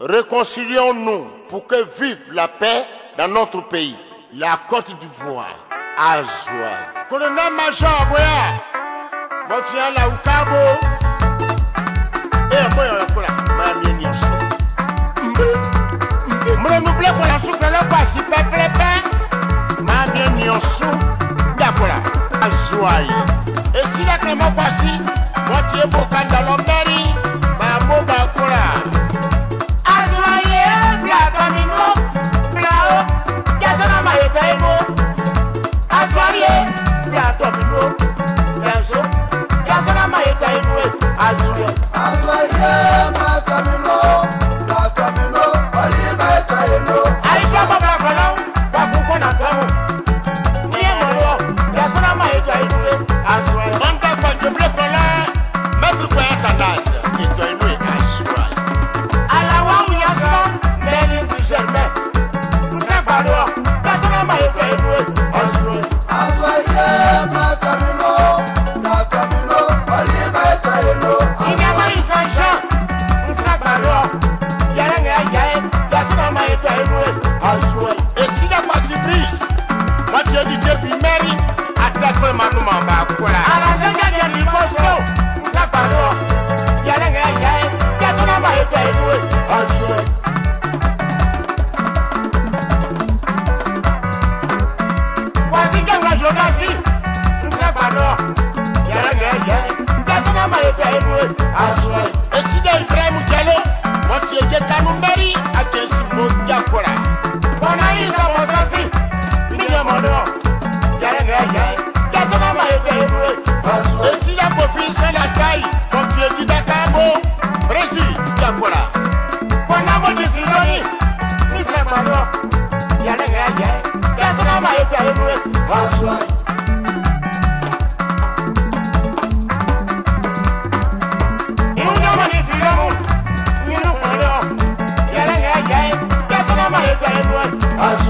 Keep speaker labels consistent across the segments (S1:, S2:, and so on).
S1: Réconcilions-nous pour que vive la paix dans notre pays. La Côte d'Ivoire, joie. Colonel Major, voilà. Moi, je là au pour la soupe, pas si pas. Mamie, n'y Et si la moi, náà yàrá ní àyà ẹ̀ dasọ́nà máa yẹ kẹ́ ewu ẹ̀. èsì yàgò fi sẹ́nà káyì kọ̀kì èjì dáká bó rẹ́sì yàgòrà. kọ́nà mo ti sìn lónìí ní ìsìlẹ̀ kan náà yàrá ní àyà ẹ̀ dasọ́nà máa yẹ kẹ́ ewu ẹ̀. That's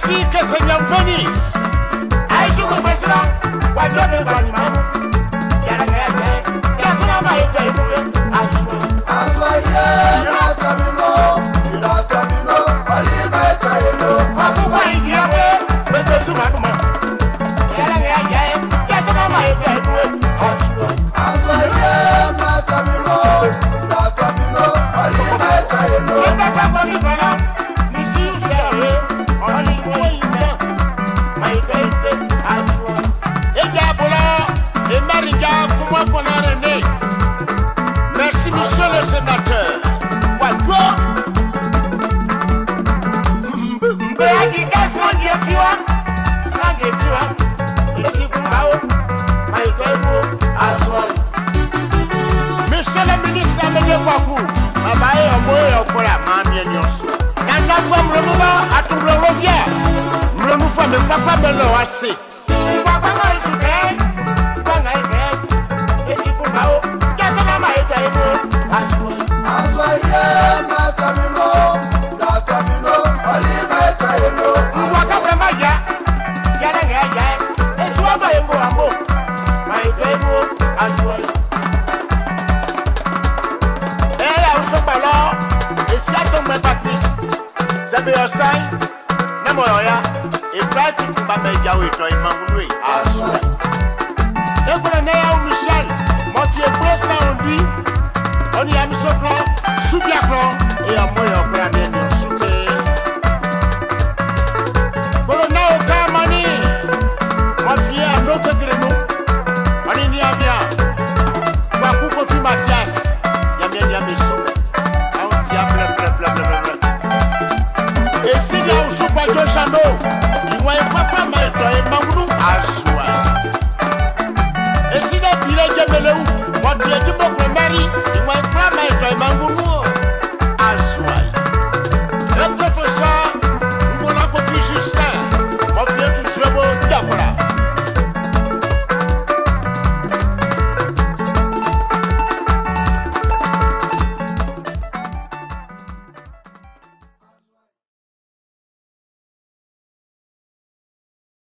S1: Así que señor Bonis. Ay, yo me voy a Je kwaku baba ye ɔmo ye be your sign. Nemo ya, if I think about my Yahweh, try Mamunui. Ekuna na ya Michel, Mathieu Pressa on dit, on y a mis au plan, sous bien plan, et à moi, on prend bien. ya usupa joshano iwa ipapa maito emawunu asua esina pile jebeleu watietimo kwemari iwa ipapa maito emawunu